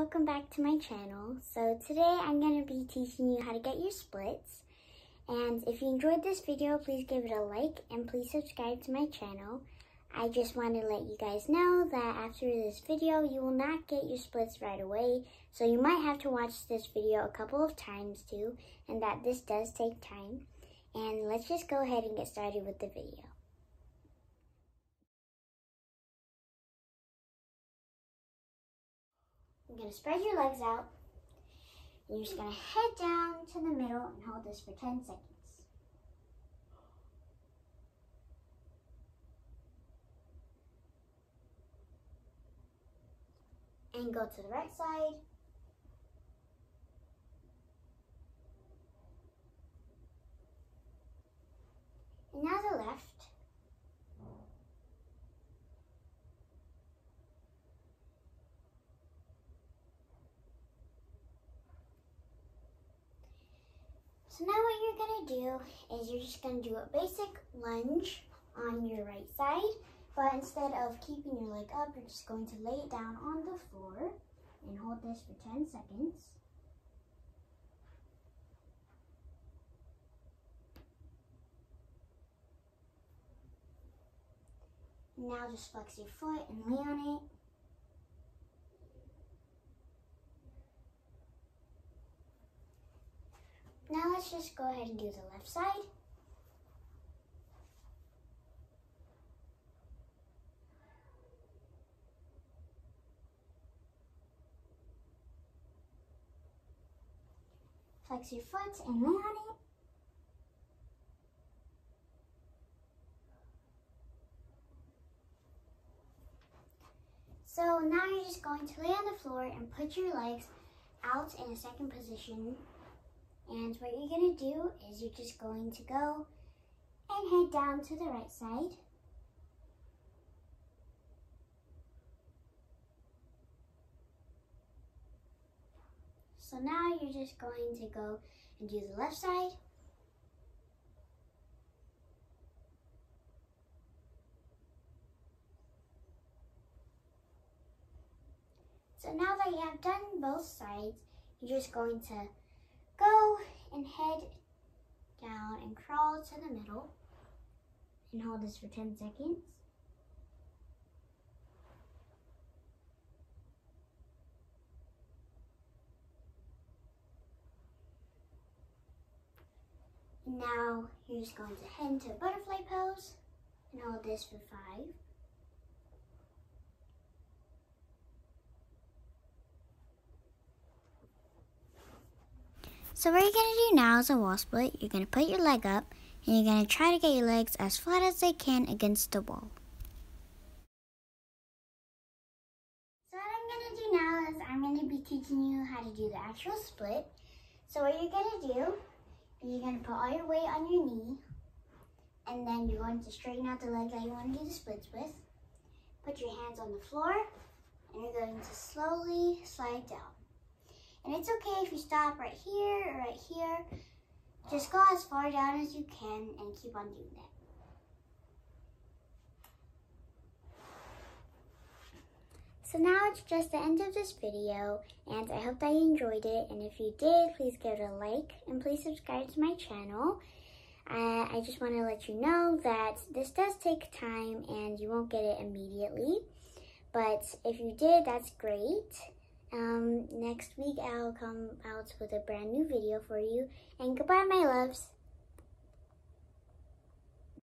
welcome back to my channel. So today I'm going to be teaching you how to get your splits. And if you enjoyed this video, please give it a like and please subscribe to my channel. I just want to let you guys know that after this video, you will not get your splits right away. So you might have to watch this video a couple of times too, and that this does take time. And let's just go ahead and get started with the video. You're going to spread your legs out. You're just going to head down to the middle and hold this for 10 seconds. And go to the right side. And now the left. So now what you're to do is you're just to do a basic lunge on your right side. But instead of keeping your leg up, you're just going to lay it down on the floor and hold this for 10 seconds. Now just flex your foot and lay on it. Now let's just go ahead and do the left side. Flex your foot and lay on it. So now you're just going to lay on the floor and put your legs out in a second position and what you're going to do is you're just going to go and head down to the right side. So now you're just going to go and do the left side. So now that you have done both sides, you're just going to go and head down and crawl to the middle and hold this for 10 seconds. Now you're just going to head into butterfly pose and hold this for five. So what you're going to do now is a wall split. You're going to put your leg up and you're going to try to get your legs as flat as they can against the wall. So what I'm going to do now is I'm going to be teaching you how to do the actual split. So what you're going to do is you're going to put all your weight on your knee and then you're going to straighten out the leg that you want to do the splits with. Put your hands on the floor and you're going to slowly slide down. And it's okay if you stop right here or right here. Just go as far down as you can and keep on doing that. So now it's just the end of this video and I hope that you enjoyed it and if you did please give it a like and please subscribe to my channel. Uh, I just want to let you know that this does take time and you won't get it immediately but if you did that's great. Um, next week I'll come out with a brand new video for you. And goodbye, my loves.